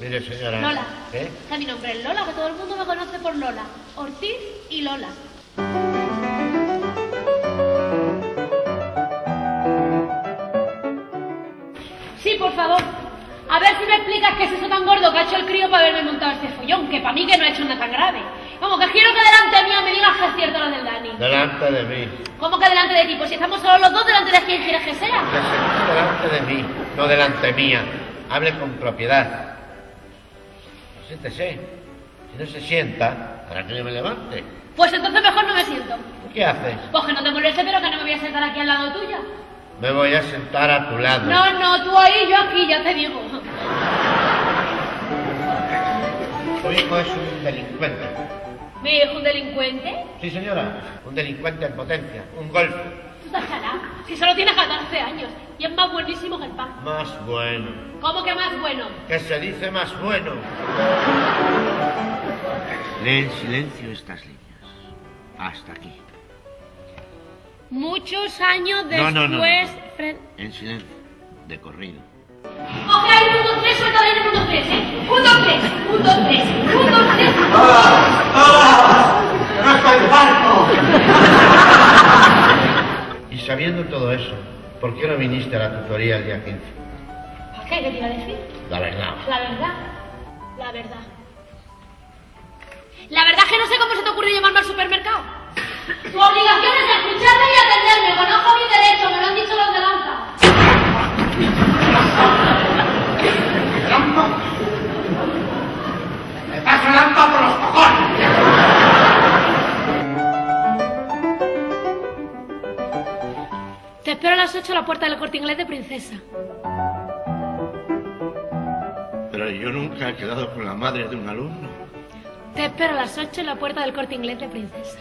Mire, señora. Lola. ¿Eh? Que mi nombre es Lola, que todo el mundo me conoce por Lola. Ortiz y Lola. Sí, por favor. A ver si me explicas qué es eso tan gordo que ha hecho el crío para haberme montado este follón, que para mí que no ha hecho nada tan grave. Vamos, que quiero que delante mía me digas que es cierto lo del Dani. Delante de mí. ¿Cómo que delante de ti? Pues si estamos solo los dos, delante de quién quieres que sea. Que delante de mí, no delante mía. Hable con propiedad. Siéntese. Si no se sienta, para que yo me levante. Pues entonces mejor no me siento. ¿Qué haces? Pues que no te moleste, pero que no me voy a sentar aquí al lado tuya. Me voy a sentar a tu lado. No, no, tú ahí, yo aquí, ya te digo. Tu hijo es un delincuente. ¿Mi hijo un delincuente? Sí, señora. Un delincuente en potencia. Un golfo. Si solo tienes 14 años y es más buenísimo que el pan. Más bueno. ¿Cómo que más bueno? Que se dice más bueno. Lee en silencio estas líneas. Hasta aquí. Muchos años después... No, no, no, en silencio. De corrido. Ok, 1, 2, 3, suelta el 1, 2, 3, sabiendo todo eso, ¿por qué no viniste a la tutoría el día 15? ¿Para qué? ¿Qué te iba a decir? La verdad. La verdad. La verdad. La verdad es que no sé cómo se te ocurrió llamarme al supermercado. Tu obligación las 8 a la puerta del corte inglés de Princesa. Pero yo nunca he quedado con la madre de un alumno. Te espero a las 8 en la puerta del corte inglés de Princesa.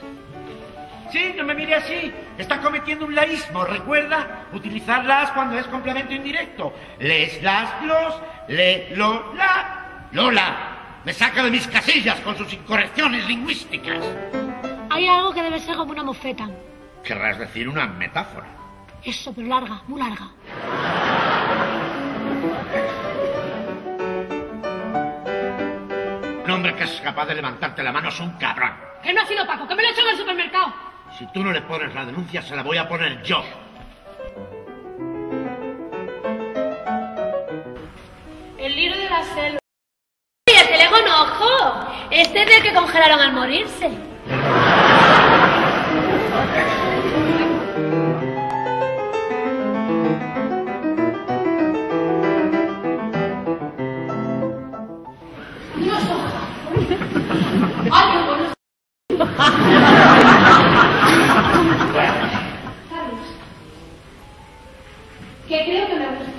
Sí, no me mire así. Está cometiendo un laísmo. Recuerda utilizarlas cuando es complemento indirecto. Les, las, los, le, lo, la. Lola, me saca de mis casillas con sus incorrecciones lingüísticas. Hay algo que debe ser como una mofeta. Querrás decir una metáfora. Eso, pero larga, muy larga. Un hombre que es capaz de levantarte la mano es un cabrón. Que no ha sido Paco, que me lo he hecho en el supermercado. Si tú no le pones la denuncia, se la voy a poner yo. El libro de la selva. ¡Y el teléfono, ojo! Este es el que congelaron al morirse. que creo que.